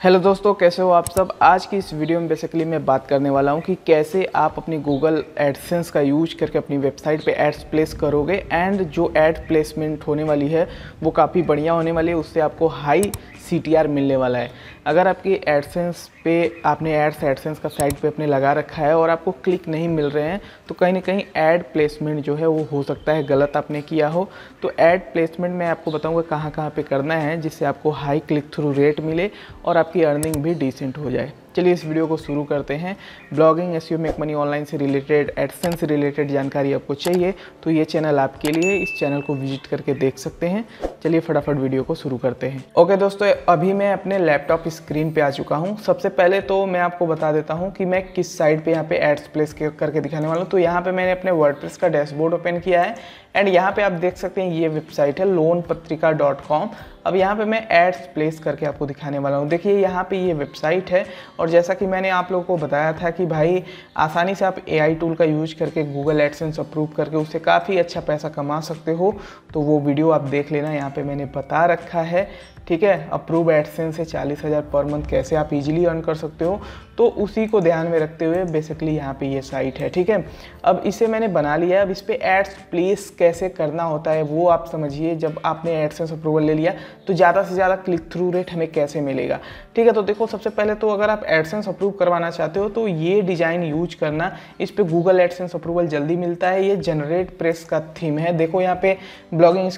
Hello दोस्तों, कैसे हो आप सब? आज की इस वीडियो में बेसिकली मैं बात करने वाला हूँ कि कैसे आप अपनी गूगल एडसेंस का यूज़ करके अपनी वेबसाइट पे एड्स प्लेस करोगे एंड जो एड प्लेसमेंट होने वाली है, वो काफ़ी बढ़िया होने वाली है, उससे आपको हाई CTR मिलने वाला है। अगर आपकी एडसेंस पे, आपने एड्स एडसेंस का साइट पे अपने लगा रखा है और आपको क्लिक नहीं मिल रहे हैं तो कहीं ना कहीं एड प्लेसमेंट जो है वो हो सकता है, गलत आपने किया हो। तो एड प्लेसमेंट मैं आपको बताऊँगा कहाँ कहाँ पे करना है, जिससे आपको हाई क्लिक थ्रू रेट मिले और आपकी अर्निंग भी डिसेंट हो जाए। चलिए इस वीडियो को शुरू करते हैं। Blogging as you make money online से रिलेटेड एडसन से रिलेटेड जानकारी आपको चाहिए तो ये चैनल आपके लिए इस चैनल को विज़िट करके देख सकते हैं। चलिए फटाफट वीडियो को शुरू करते हैं। ओके दोस्तों, अभी मैं अपने लैपटॉप स्क्रीन पे आ चुका हूँ। सबसे पहले तो मैं आपको बता देता हूँ कि मैं किस साइड पे यहाँ पे एड्स प्लेस करके दिखाने वाला हूँ। तो यहाँ पे मैंने अपने वर्डप्रेस का डैशबोर्ड ओपन किया है। एंड यहाँ पे आप देख सकते हैं, ये वेबसाइट है लोन पत्रिका डॉट कॉम अब यहाँ पे मैं एड्स प्लेस करके आपको दिखाने वाला हूँ। देखिए, यहाँ पे ये वेबसाइट है और जैसा कि मैंने आप लोगों को बताया था कि भाई, आसानी से आप एआई टूल का यूज़ करके गूगल एडसेंस अप्रूव करके उससे काफ़ी अच्छा पैसा कमा सकते हो तो वो वीडियो आप देख लेना, यहाँ पे मैंने बता रखा है। ठीक है अप्रूव एडसेंस से चालीस हज़ार पर मंथ कैसे आप इजीली अर्न कर सकते हो? तो उसी को ध्यान में रखते हुए बेसिकली यहाँ पे ये साइट है, ठीक है? अब इसे मैंने बना लिया अब इस पर एड्स प्लेस कैसे करना होता है वो आप समझिए, जब आपने एडसेंस अप्रूवल ले लिया तो ज़्यादा से ज़्यादा क्लिक थ्रू रेट हमें कैसे मिलेगा? ठीक है तो देखो, सबसे पहले तो अगर आप एडसेंस अप्रूव करवाना चाहते हो तो ये डिज़ाइन यूज़ करना, इस पर गूगल एडसेंस अप्रूवल जल्दी मिलता है, ये जनरेट प्रेस का थीम है। देखो, यहाँ पे ब्लॉगिंग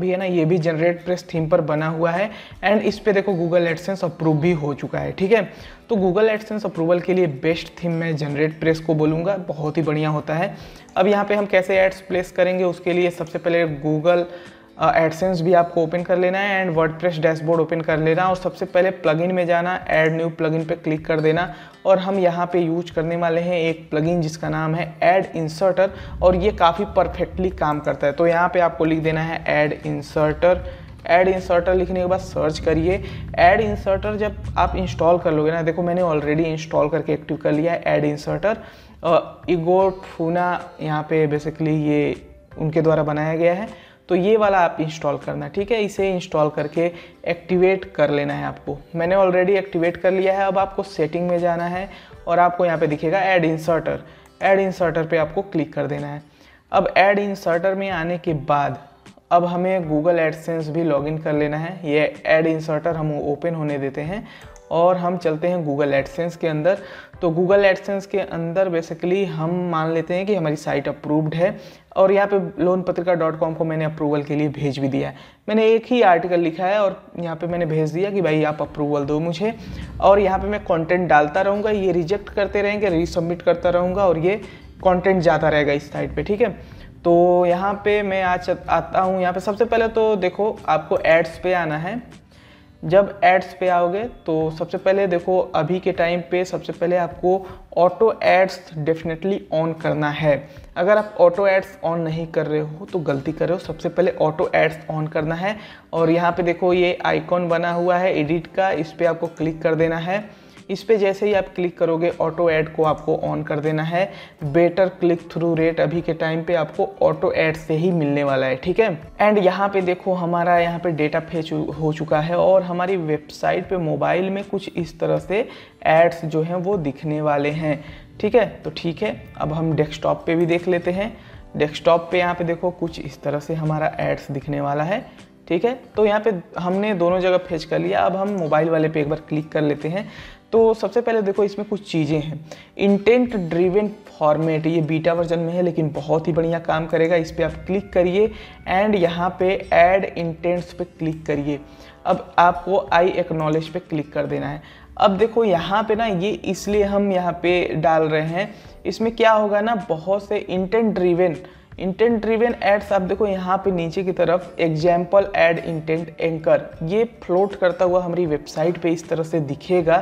भी है ना, ये भी जनरेट प्रेस थीम पर बना हुआ है एंड इस पर देखो गूगल एडसेंस अप्रूव भी हो चुका है ठीक है? तो गूगल एडसेंस अप्रूवल के लिए बेस्ट थीम मैं जनरेट प्रेस को बोलूँगा बहुत ही बढ़िया होता है। अब यहाँ पे हम कैसे एड्स प्लेस करेंगे उसके लिए सबसे पहले गूगल एडसेंस uh, भी आपको ओपन कर लेना है एंड वर्डप्रेस डैशबोर्ड ओपन कर लेना और सबसे पहले प्लगइन में जाना ऐड न्यू प्लगइन पे क्लिक कर देना और हम यहाँ पे यूज़ करने वाले हैं एक प्लगइन जिसका नाम है ऐड इंसर्टर और ये काफ़ी परफेक्टली काम करता है। तो यहाँ पे आपको लिख देना है ऐड इंसर्टर ऐड इंसर्टर लिखने के बाद सर्च करिए। ऐड इंसर्टर जब आप इंस्टॉल कर लोगे ना, देखो मैंने ऑलरेडी इंस्टॉल करके एक्टिव कर लिया है ऐड इंसर्टर ईगो फूना यहाँ पे बेसिकली ये उनके द्वारा बनाया गया है। तो ये वाला आप इंस्टॉल करना, ठीक है? इसे इंस्टॉल करके एक्टिवेट कर लेना है आपको। मैंने ऑलरेडी एक्टिवेट कर लिया है, अब आपको सेटिंग में जाना है और आपको यहाँ पे दिखेगा ऐड इंसर्टर ऐड इंसर्टर पे आपको क्लिक कर देना है। अब ऐड इंसर्टर में आने के बाद अब हमें गूगल एडसेंस भी लॉगिन कर लेना है। ये एड इंसर्टर हम ओपन होने देते हैं और हम चलते हैं गूगल एडसेंस के अंदर। तो गूगल एडसेंस के अंदर बेसिकली हम मान लेते हैं कि हमारी साइट अप्रूव्ड है और यहाँ पे लोन पत्रिका डॉट कॉम को मैंने अप्रूवल के लिए भेज भी दिया है। मैंने एक ही आर्टिकल लिखा है और यहाँ पे मैंने भेज दिया कि भाई आप अप्रूवल दो मुझे। और यहाँ पे मैं कंटेंट डालता रहूँगा, ये रिजेक्ट करते रहेंगे रिसबमिट करता रहूँगा और ये कंटेंट जाता रहेगा इस साइट पर ठीक है? तो यहाँ पे मैं आज आता हूँ। यहाँ पे सबसे पहले तो देखो, आपको एड्स पे आना है। जब एड्स पे आओगे तो सबसे पहले देखो, अभी के टाइम पे सबसे पहले आपको ऑटो एड्स डेफिनेटली ऑन करना है। अगर आप ऑटो एड्स ऑन नहीं कर रहे हो तो गलती कर रहे हो। सबसे पहले ऑटो एड्स ऑन करना है। और यहाँ पे देखो, ये आइकॉन बना हुआ है एडिट का। इस पर आपको क्लिक कर देना है। इस पर जैसे ही आप क्लिक करोगे ऑटो ऐड को आपको ऑन कर देना है। बेटर क्लिक थ्रू रेट अभी के टाइम पे आपको ऑटो ऐड से ही मिलने वाला है, ठीक है? एंड यहाँ पे देखो, हमारा यहाँ पे डेटा फेच हो चुका है और हमारी वेबसाइट पे मोबाइल में कुछ इस तरह से एड्स जो हैं वो दिखने वाले हैं, ठीक है? तो ठीक है, अब हम डेस्कटॉप पे भी देख लेते हैं। डेस्कटॉप पे यहाँ पे देखो, कुछ इस तरह से हमारा एड्स दिखने वाला है, ठीक है? तो यहाँ पे हमने दोनों जगह फेच कर लिया। अब हम मोबाइल वाले पे एक बार क्लिक कर लेते हैं। तो सबसे पहले देखो, इसमें कुछ चीज़ें हैं। इंटेंट ड्रिवन फॉर्मेट ये बीटा वर्जन में है, लेकिन बहुत ही बढ़िया काम करेगा। इस पर आप क्लिक करिए एंड यहाँ पे ऐड इंटेंट्स पे क्लिक करिए। अब आपको आई एक्नॉलेज पे क्लिक कर देना है। अब देखो, यहाँ पे ना, ये इसलिए हम यहाँ पे डाल रहे हैं। इसमें क्या होगा ना, बहुत से intent driven intent driven ads आप देखो, यहाँ पे नीचे की तरफ़ एग्ज़ाम्पल एड इंटेंट एंकर ये फ्लोट करता हुआ हमारी वेबसाइट पे इस तरह से दिखेगा।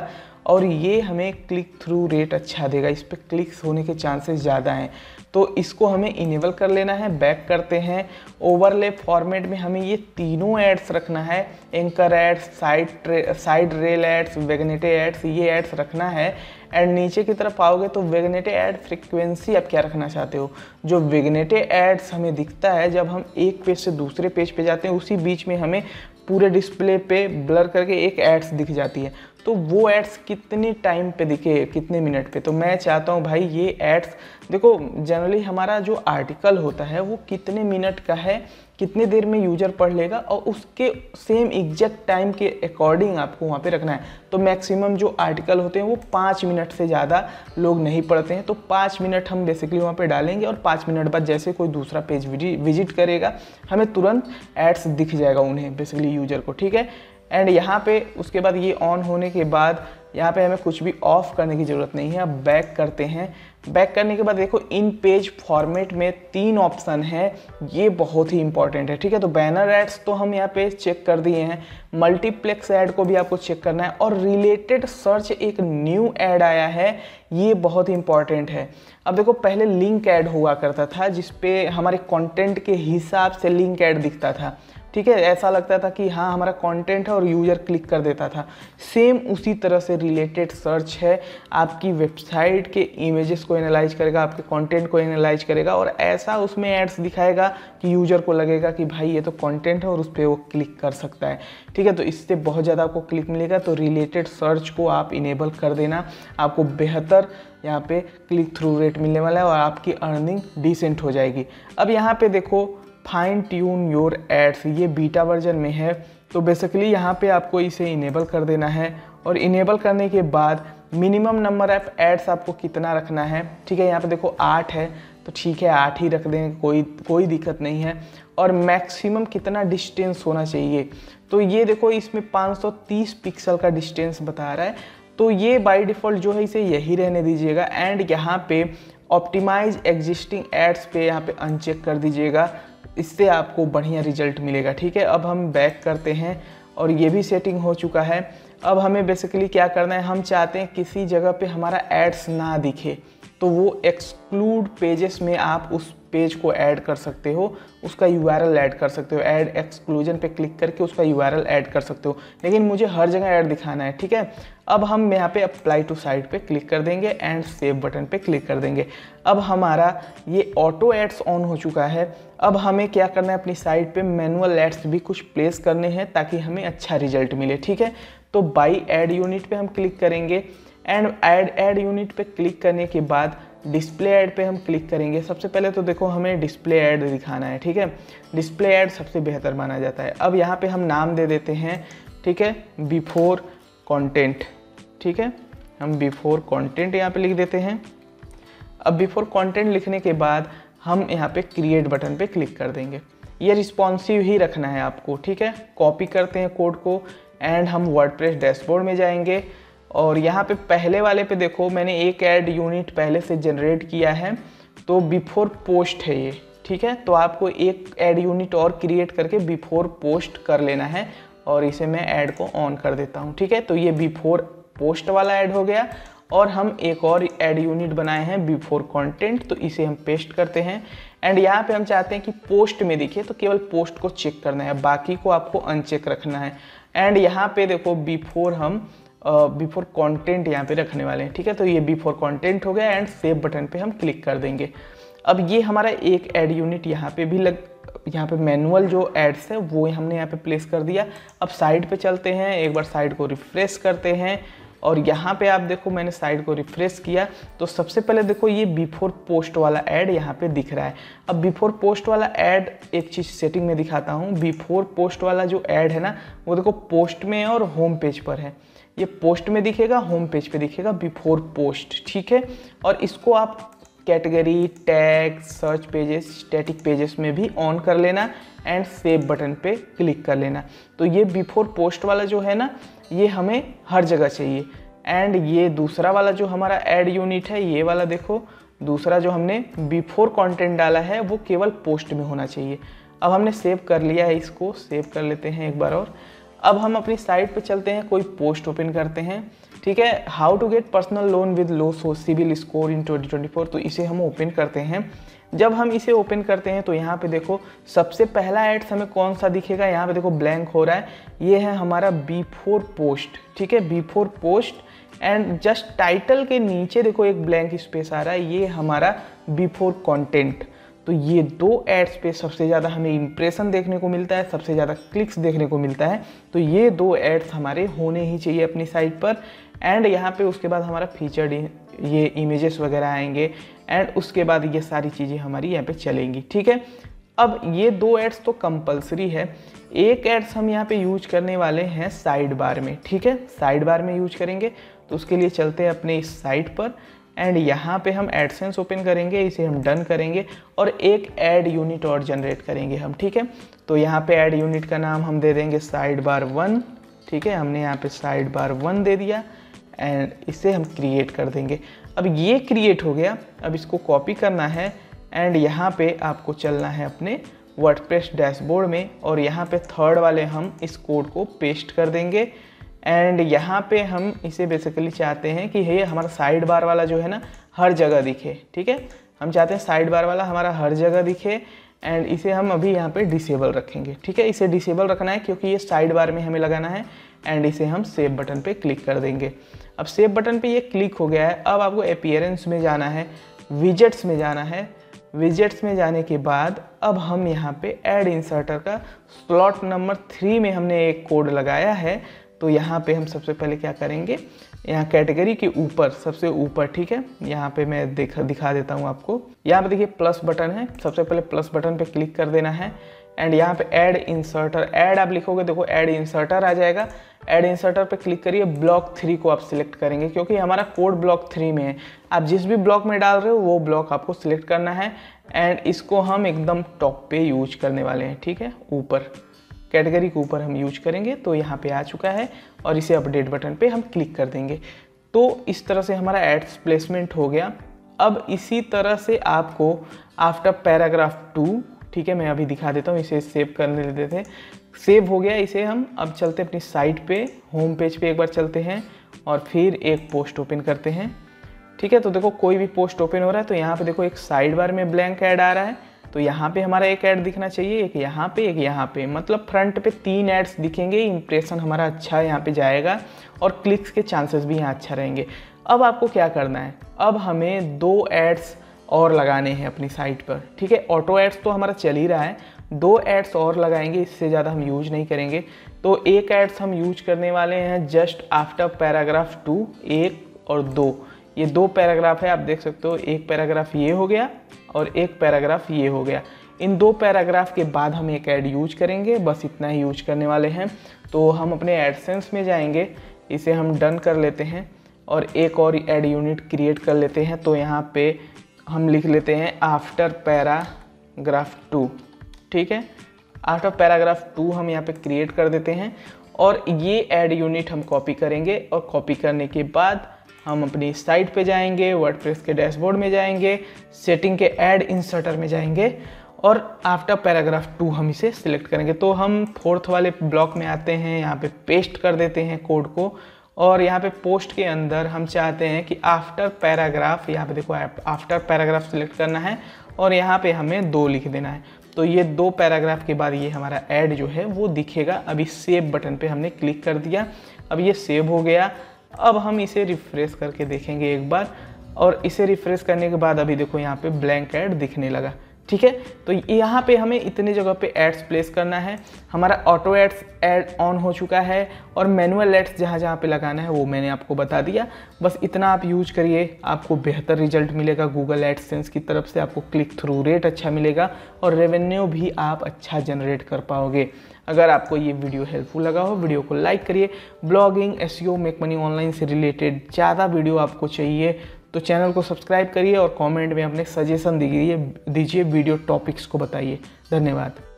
और ये हमें क्लिक थ्रू रेट अच्छा देगा। इस पर क्लिक्स होने के चांसेस ज़्यादा हैं। तो इसको हमें इनेबल कर लेना है बैक करते हैं। ओवरले फॉर्मेट में हमें ये तीनों एड्स रखना है। Anchor ads side side rail ads vignette ads ये एड्स रखना है। एंड नीचे की तरफ़ आओगे तो वेगनेटे एड फ्रिक्वेंसी आप क्या रखना चाहते हो? जो वेगनेटे एड्स हमें दिखता है, जब हम एक पेज से दूसरे पेज पे जाते हैं, उसी बीच में हमें पूरे डिस्प्ले पे ब्लर करके एक एड्स दिख जाती है। तो वो एड्स कितने टाइम पे दिखे, कितने मिनट पे? तो मैं चाहता हूँ भाई ये एड्स देखो जनरली हमारा जो आर्टिकल होता है, वो कितने मिनट का है? कितने देर में यूज़र पढ़ लेगा और उसके सेम एग्जैक्ट टाइम के अकॉर्डिंग आपको वहाँ पे रखना है। तो मैक्सिमम जो आर्टिकल होते हैं वो पाँच मिनट से ज़्यादा लोग नहीं पढ़ते हैं। तो पाँच मिनट हम बेसिकली वहाँ पे डालेंगे और पाँच मिनट बाद जैसे कोई दूसरा पेज विज़िट करेगा, हमें तुरंत एड्स दिख जाएगा उन्हें बेसिकली यूज़र को, ठीक है? एंड यहाँ पे उसके बाद ये ऑन होने के बाद यहाँ पे हमें कुछ भी ऑफ़ करने की ज़रूरत नहीं है अब बैक करते हैं। बैक करने के बाद देखो इन पेज फॉर्मेट में तीन ऑप्शन है। ये बहुत ही इंपॉर्टेंट है, ठीक है? तो बैनर एड्स तो हम यहाँ पे चेक कर दिए हैं। मल्टीप्लेक्स ऐड को भी आपको चेक करना है। और रिलेटेड सर्च एक न्यू ऐड आया है। ये बहुत ही इंपॉर्टेंट है। अब देखो, पहले लिंक ऐड हुआ करता था, जिसपे हमारे कंटेंट के हिसाब से लिंक ऐड दिखता था। ठीक है, ऐसा लगता था कि हाँ हमारा कंटेंट है और यूज़र क्लिक कर देता था। सेम उसी तरह से रिलेटेड सर्च है। आपकी वेबसाइट के इमेजेस को एनालाइज करेगा, आपके कंटेंट को एनालाइज करेगा और ऐसा उसमें एड्स दिखाएगा कि यूज़र को लगेगा कि भाई, ये तो कंटेंट है और उस पर वो क्लिक कर सकता है। ठीक है तो इससे बहुत ज़्यादा आपको क्लिक मिलेगा। तो रिलेटेड सर्च को आप इनेबल कर देना। आपको बेहतर यहाँ पे क्लिक थ्रू रेट मिलने वाला है और आपकी अर्निंग डिसेंट हो जाएगी। अब यहाँ पे देखो फाइन ट्यून योर एड्स ये बीटा वर्जन में है तो बेसिकली यहाँ पे आपको इसे इनेबल कर देना है और इनेबल करने के बाद मिनिमम नंबर ऑफ़ एड्स आपको कितना रखना है? ठीक है, यहाँ पे देखो आठ है तो ठीक है, आठ ही रख दें कोई कोई दिक्कत नहीं है। और मैक्सिमम कितना डिस्टेंस होना चाहिए? तो ये देखो इसमें 530 पिक्सल का डिस्टेंस बता रहा है। तो ये बाय डिफ़ॉल्ट जो है, इसे यही रहने दीजिएगा। एंड यहाँ पे ऑप्टिमाइज एग्जिस्टिंग एड्स पे यहाँ पे अनचेक कर दीजिएगा। इससे आपको बढ़िया रिज़ल्ट मिलेगा, ठीक है? अब हम बैक करते हैं और ये भी सेटिंग हो चुका है। अब हमें बेसिकली क्या करना है? हम चाहते हैं किसी जगह पे हमारा एड्स ना दिखे। तो वो एक्सक्लूड पेजेस में आप उस पेज को ऐड कर सकते हो, उसका यूआरएल ऐड कर सकते हो, ऐड एक्सक्लूजन पे क्लिक करके उसका यूआरएल ऐड कर सकते हो। लेकिन मुझे हर जगह ऐड दिखाना है, ठीक है? अब हम यहाँ पे अप्लाई टू साइट पे क्लिक कर देंगे एंड सेव बटन पे क्लिक कर देंगे। अब हमारा ये ऑटो एड्स ऑन हो चुका है। अब हमें क्या करना है, अपनी साइट पे मैनुअल एड्स भी कुछ प्लेस करने हैं ताकि हमें अच्छा रिज़ल्ट मिले, ठीक है? तो बाई एड यूनिट पे हम क्लिक करेंगे एंड एड एड यूनिट पे क्लिक करने के बाद डिस्प्ले ऐड पे हम क्लिक करेंगे। सबसे पहले तो देखो, हमें डिस्प्ले ऐड दिखाना है, ठीक है? डिस्प्ले ऐड सबसे बेहतर माना जाता है। अब यहाँ पे हम नाम दे देते हैं, ठीक है? बिफोर कंटेंट ठीक है? हम बिफोर कंटेंट यहाँ पे लिख देते हैं। अब बिफोर कंटेंट लिखने के बाद हम यहाँ पे क्रिएट बटन पे क्लिक कर देंगे। ये रिस्पॉन्सिव ही रखना है आपको, ठीक है? कॉपी करते हैं कोड को एंड हम वर्डप्रेस डैशबोर्ड में जाएँगे। और यहाँ पे पहले वाले पे देखो, मैंने एक ऐड यूनिट पहले से जनरेट किया है तो बिफोर पोस्ट है ये, ठीक है? तो आपको एक ऐड यूनिट और क्रिएट करके बिफोर पोस्ट कर लेना है और इसे मैं ऐड को ऑन कर देता हूँ, ठीक है? तो ये बिफोर पोस्ट वाला ऐड हो गया और हम एक और ऐड यूनिट बनाए हैं बिफोर कंटेंट तो इसे हम पेस्ट करते हैं। एंड यहाँ पे हम चाहते हैं कि पोस्ट में दिखे तो केवल पोस्ट को चेक करना है, बाकी को आपको अनचेक रखना है। एंड यहाँ पे देखो बिफोर हम बिफोर कंटेंट यहाँ पे रखने वाले हैं, ठीक है? तो ये बिफोर कंटेंट हो गया एंड सेव बटन पे हम क्लिक कर देंगे। अब ये हमारा एक एड यूनिट यहाँ पे भी लग, यहाँ पे मैनुअल जो एड्स है, वो हमने यहाँ पे प्लेस कर दिया। अब साइड पे चलते हैं, एक बार साइड को रिफ्रेश करते हैं और यहाँ पे आप देखो मैंने साइड को रिफ्रेश किया। तो सबसे पहले देखो ये बिफोर पोस्ट वाला ऐड यहाँ पे दिख रहा है। अब बिफोर पोस्ट वाला ऐड एक चीज़ सेटिंग में दिखाता हूँ। बिफोर पोस्ट वाला जो ऐड है ना, वो देखो पोस्ट में और होम पेज पर है। ये पोस्ट में दिखेगा होम पेज पे दिखेगा बिफोर पोस्ट ठीक है? और इसको आप category tag search pages static pages में भी ऑन कर लेना एंड सेव बटन पे क्लिक कर लेना। तो ये बिफोर पोस्ट वाला जो है ना, ये हमें हर जगह चाहिए। एंड ये दूसरा वाला जो हमारा एड यूनिट है, ये वाला देखो, दूसरा जो हमने बिफोर कंटेंट डाला है, वो केवल पोस्ट में होना चाहिए। अब हमने सेव कर लिया है इसको सेव कर लेते हैं एक बार और। अब हम अपनी साइट पे चलते हैं, कोई पोस्ट ओपन करते हैं, ठीक है? How to get personal loan with low so CIBIL score in 2024 तो इसे हम ओपन करते हैं। जब हम इसे ओपन करते हैं तो यहाँ पे देखो, सबसे पहला एड्स हमें कौन सा दिखेगा? यहाँ पे देखो ब्लैंक हो रहा है। ये है हमारा बी फोर पोस्ट ठीक है? Before post and just title के नीचे देखो, एक ब्लैंक स्पेस आ रहा है। ये हमारा बी फोर कॉन्टेंट तो ये दो एड्स पे सबसे ज़्यादा हमें इम्प्रेशन देखने को मिलता है, सबसे ज़्यादा क्लिक्स देखने को मिलता है। तो ये दो एड्स हमारे होने ही चाहिए अपनी साइट पर। एंड यहाँ पे उसके बाद हमारा फीचर्ड ये इमेजेस वगैरह आएँगे। एंड उसके बाद ये सारी चीज़ें हमारी यहाँ पे चलेंगी, ठीक है? अब ये दो एड्स तो कंपलसरी है। एक एड्स हम यहाँ पे यूज़ करने वाले हैं साइड बार में, ठीक है? साइड बार में यूज़ करेंगे। तो उसके लिए चलते हैं अपने इस साइट पर। एंड यहाँ पे हम एडसेंस ओपन करेंगे, इसे हम डन करेंगे और एक ऐड यूनिट और जनरेट करेंगे हम, ठीक है? तो यहाँ पे ऐड यूनिट का नाम हम दे देंगे साइड बार वन ठीक है? हमने यहाँ पे साइड बार वन दे दिया एंड इसे हम क्रिएट कर देंगे। अब ये क्रिएट हो गया, अब इसको कॉपी करना है एंड यहाँ पे आपको चलना है अपने वर्डप्रेस डैशबोर्ड में और यहाँ पे थर्ड वाले हम इस कोड को पेस्ट कर देंगे। एंड यहाँ पे हम इसे बेसिकली चाहते हैं कि ये हमारा साइड बार वाला जो है ना, हर जगह दिखे, ठीक है? हम चाहते हैं साइड बार वाला हमारा हर जगह दिखे एंड इसे हम अभी यहाँ पे डिसेबल रखेंगे, ठीक है? इसे डिसेबल रखना है क्योंकि ये साइड बार में हमें लगाना है एंड इसे हम सेव बटन पे क्लिक कर देंगे। अब सेव बटन पे ये क्लिक हो गया है। अब आपको अपियरेंस में जाना है विजेट्स में जाना है। विजेट्स में जाने के बाद अब हम यहाँ पे ऐड इंसर्टर का स्लॉट नंबर थ्री में हमने एक कोड लगाया है। तो यहाँ पे हम सबसे पहले क्या करेंगे? यहाँ कैटेगरी के ऊपर, सबसे ऊपर, ठीक है? यहाँ पे मैं दिखा दिखा देता हूँ आपको। यहाँ पे देखिए प्लस बटन है। सबसे पहले प्लस बटन पे क्लिक कर देना है। एंड यहाँ पे ऐड इंसर्टर ऐड आप लिखोगे, देखो ऐड इंसर्टर आ जाएगा। ऐड इंसर्टर पे क्लिक करिए ब्लॉक थ्री को आप सिलेक्ट करेंगे, क्योंकि हमारा कोड ब्लॉक थ्री में है। आप जिस भी ब्लॉक में डाल रहे हो, वो ब्लॉक आपको सिलेक्ट करना है। एंड इसको हम एकदम टॉप पे यूज़ करने वाले हैं, ठीक है? ऊपर। कैटेगरी के ऊपर हम यूज़ करेंगे तो यहाँ पे आ चुका है और इसे अपडेट बटन पे हम क्लिक कर देंगे। तो इस तरह से हमारा एड्स प्लेसमेंट हो गया। अब इसी तरह से आपको आफ्टर पैराग्राफ टू, ठीक है, मैं अभी दिखा देता हूँ, इसे सेव करने देते थे सेव हो गया इसे हम, अब चलते अपनी साइट पे, होम पेज पे एक बार चलते हैं और फिर एक पोस्ट ओपन करते हैं। ठीक है तो देखो कोई भी पोस्ट ओपन हो रहा है तो यहाँ पे देखो एक साइड बार में ब्लैंक ऐड आ रहा है। तो यहाँ पे हमारा एक ऐड दिखना चाहिए, एक यहाँ पे, एक यहाँ पे। मतलब फ्रंट पे तीन एड्स दिखेंगे इंप्रेशन हमारा अच्छा यहाँ पे जाएगा और क्लिक्स के चांसेस भी यहाँ अच्छा रहेंगे। अब आपको क्या करना है? अब हमें दो एड्स और लगाने हैं अपनी साइट पर, ठीक है? ऑटो एड्स तो हमारा चल ही रहा है। दो एड्स और लगाएँगे, इससे ज़्यादा हम यूज़ नहीं करेंगे। तो एक एड्स हम यूज़ करने वाले हैं जस्ट आफ्टर पैराग्राफ टू एक और दो। ये दो पैराग्राफ है, आप देख सकते हो, एक पैराग्राफ ये हो गया और एक पैराग्राफ ये हो गया। इन दो पैराग्राफ के बाद हम एक ऐड यूज़ करेंगे, बस इतना ही यूज़ करने वाले हैं। तो हम अपने एडसेंस में जाएँगे, इसे हम डन कर लेते हैं और एक और ऐड यूनिट क्रिएट कर लेते हैं। तो यहाँ पे हम लिख लेते हैं आफ्टर पैराग्राफ टू ठीक है? आफ्टर पैराग्राफ टू हम यहाँ पे क्रिएट कर देते हैं और ये ऐड यूनिट हम कॉपी करेंगे और कॉपी करने के बाद हम अपनी साइट पे जाएँगे वर्डप्रेस के डैशबोर्ड में जाएँगे सेटिंग के ऐड इंसर्टर में जाएँगे और आफ्टर पैराग्राफ टू हम इसे सिलेक्ट करेंगे। तो हम फोर्थ वाले ब्लॉक में आते हैं, यहाँ पे पेस्ट कर देते हैं कोड को और यहाँ पे पोस्ट के अंदर हम चाहते हैं कि आफ्टर पैराग्राफ यहाँ पे देखो आफ्टर पैराग्राफ सिलेक्ट करना है और यहाँ पे हमें दो लिख देना है। तो ये दो पैराग्राफ के बाद ये हमारा ऐड जो है वो दिखेगा। अभी सेव बटन पे हमने क्लिक कर दिया। अब ये सेव हो गया। अब हम इसे रिफ्रेश करके देखेंगे एक बार, और इसे रिफ्रेश करने के बाद अभी देखो यहाँ पे ब्लैंक ऐड दिखने लगा, ठीक है? तो यहाँ पे हमें इतने जगह पे एड्स प्लेस करना है। हमारा ऑटो एड्स एड ऑन हो चुका है, और मैनुअल एड्स जहाँ जहाँ पे लगाना है वो मैंने आपको बता दिया। बस इतना आप यूज़ करिए, आपको बेहतर रिज़ल्ट मिलेगा। गूगल एडसेंस की तरफ़ से आपको क्लिक थ्रू रेट अच्छा मिलेगा, और रेवेन्यू भी आप अच्छा जनरेट कर पाओगे। अगर आपको ये वीडियो हेल्पफुल लगा हो, वीडियो को लाइक करिए। Blogging as make money online से रिलेटेड ज़्यादा वीडियो आपको चाहिए तो चैनल को सब्सक्राइब करिए और कमेंट में अपने सजेशन दीजिए दीजिए वीडियो टॉपिक्स को बताइए। धन्यवाद।